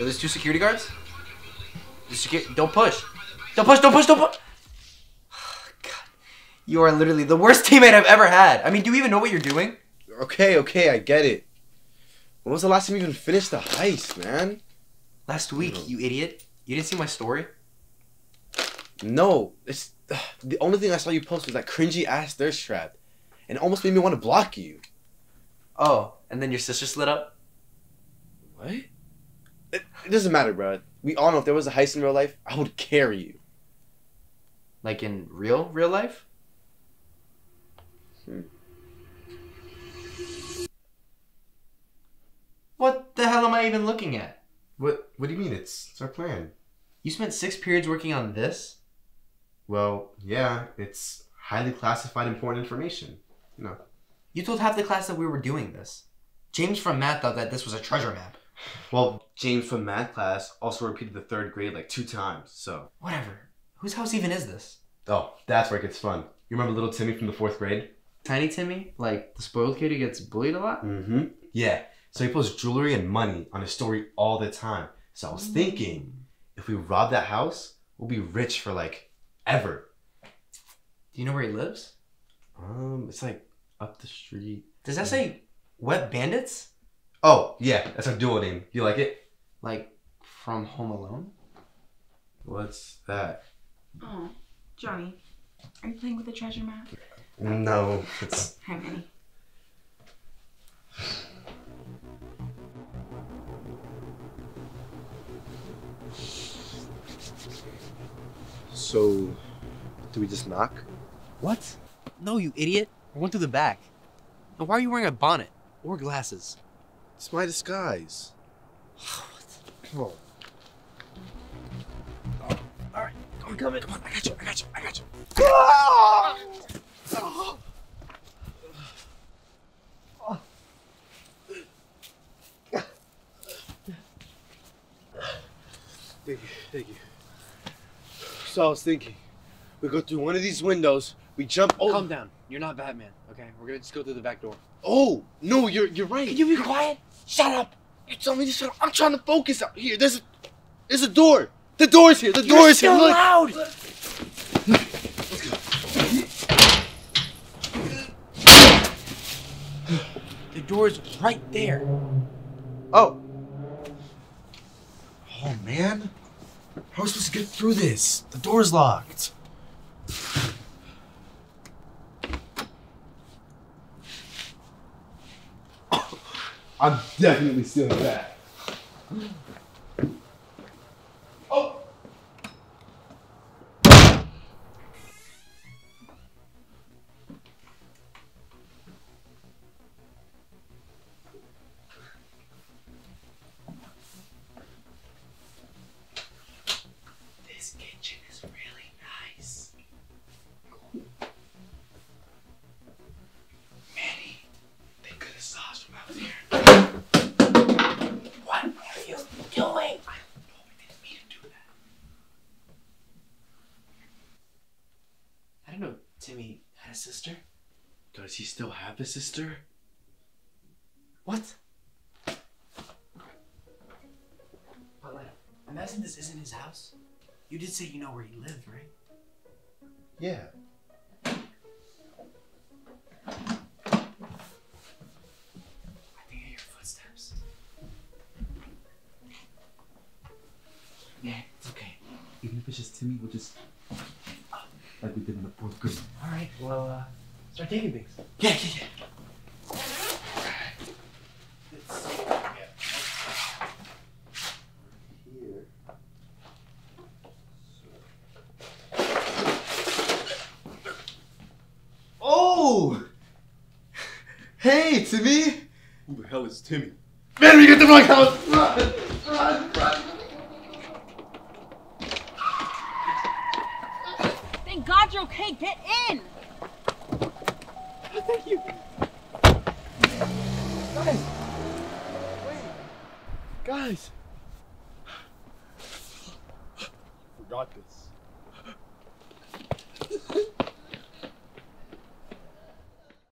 Yo, there's two security guards. Secu- don't push. Don't push. Don't push. Don't push. God, you are literally the worst teammate I've ever had. I mean, do you even know what you're doing? Okay, okay, I get it. When was the last time you even finished the heist, man? Last week, you idiot. You didn't see my story. No, it's the only thing I saw you post was that cringy ass thirst trap, and it almost made me want to block you. Oh, and then your sister slid up. What? It, it doesn't matter, bro. We all know if there was a heist in real life, I would carry you. Like in real, real life? Hmm. What the hell am I even looking at? What What do you mean? It's, it's our plan. You spent six periods working on this? Well, yeah, it's highly classified, important information. You know. You told half the class that we were doing this. James from math thought that this was a treasure map. Well, James from math class also repeated the third grade like two times. So. Whatever. Whose house even is this? Oh, that's where it gets fun. You remember little Timmy from the fourth grade? Tiny Timmy? Like the spoiled kid who gets bullied a lot? Mm-hmm. Yeah. So he posts jewelry and money on his story all the time. So I was thinking, if we rob that house, we'll be rich for like ever. Do you know where he lives? Um, it's like up the street. Does that say Wet Bandits? Oh, yeah, that's our duo name. You like it? Like from Home Alone? What's that? Oh, Johnny, are you playing with the treasure map? No, it's How many? So, do we just knock? What? No, you idiot. I went through the back. And why are you wearing a bonnet? Or glasses? It's my disguise. Oh. Alright, I'm coming. Come on, I got you, I got you, I got you. Thank you, thank you. So I was thinking, we go through one of these windows, we jump over. Calm down. You're not Batman, okay? We're gonna just go through the back door. Oh no, you're you're right. Can you be quiet? Shut up! You tell me to shut up. I'm trying to focus out here. There's a, there's a door. The door's here. The door is here. Look. loud! the door's right there. Oh, Oh man, how are we supposed to get through this? The door's locked. I'm definitely stealing that. Had a sister. Does he still have a sister? What? But like, imagine this isn't his house. You did say you know where he lived, right? yeah. I think I hear footsteps. Yeah, it's okay. Even if it's just Timmy, we'll just like we did in the fourth grade. All right, well, uh, start taking things. Yeah, yeah, yeah. Here. Oh! Hey, Timmy! Who the hell is Timmy? Man, we get the fuck out! Run! Run! Run! glad you're okay. Get in. Thank you. Guys. Wait. Guys. Forgot this.